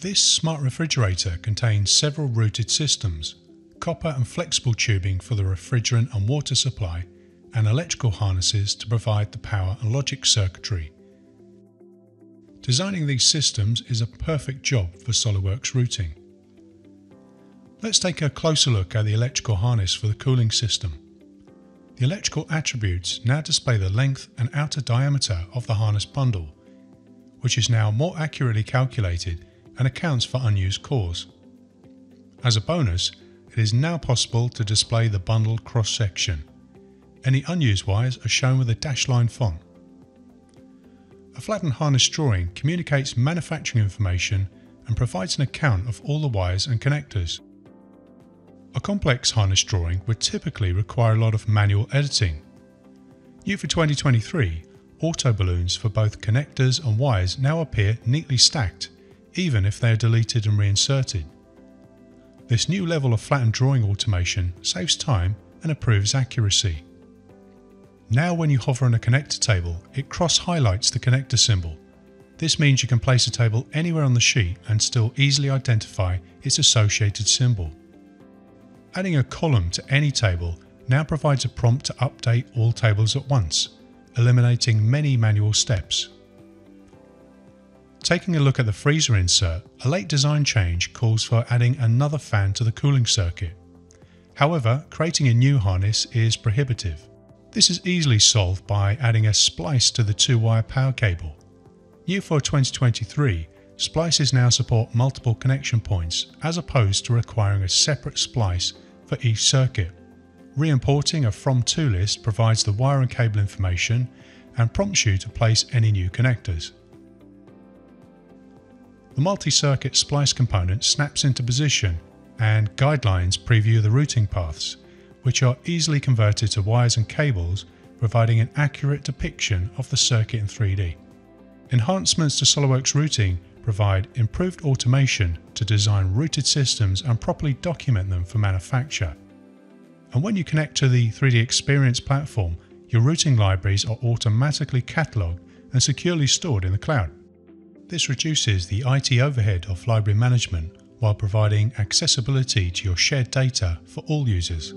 This smart refrigerator contains several routed systems, copper and flexible tubing for the refrigerant and water supply, and electrical harnesses to provide the power and logic circuitry. Designing these systems is a perfect job for SOLIDWORKS routing. Let's take a closer look at the electrical harness for the cooling system. The electrical attributes now display the length and outer diameter of the harness bundle, which is now more accurately calculated and accounts for unused cores. As a bonus, it is now possible to display the bundle cross-section. Any unused wires are shown with a dash line font. A flattened harness drawing communicates manufacturing information and provides an account of all the wires and connectors. A complex harness drawing would typically require a lot of manual editing. New for 2023, auto balloons for both connectors and wires now appear neatly stacked, even if they are deleted and reinserted. This new level of flattened drawing automation saves time and improves accuracy. Now when you hover on a connector table, it cross-highlights the connector symbol. This means you can place a table anywhere on the sheet and still easily identify its associated symbol. Adding a column to any table now provides a prompt to update all tables at once, eliminating many manual steps. Taking a look at the freezer insert, a late design change calls for adding another fan to the cooling circuit. However, creating a new harness is prohibitive. This is easily solved by adding a splice to the two-wire power cable. New for 2023, splices now support multiple connection points as opposed to requiring a separate splice for each circuit. Re-importing a from to list provides the wire and cable information and prompts you to place any new connectors. The multi-circuit splice component snaps into position and guidelines preview the routing paths, which are easily converted to wires and cables, providing an accurate depiction of the circuit in 3D. Enhancements to SOLIDWORKS routing provide improved automation to design routed systems and properly document them for manufacture. And when you connect to the 3D Experience platform, your routing libraries are automatically catalogued and securely stored in the cloud. This reduces the IT overhead of library management while providing accessibility to your shared data for all users.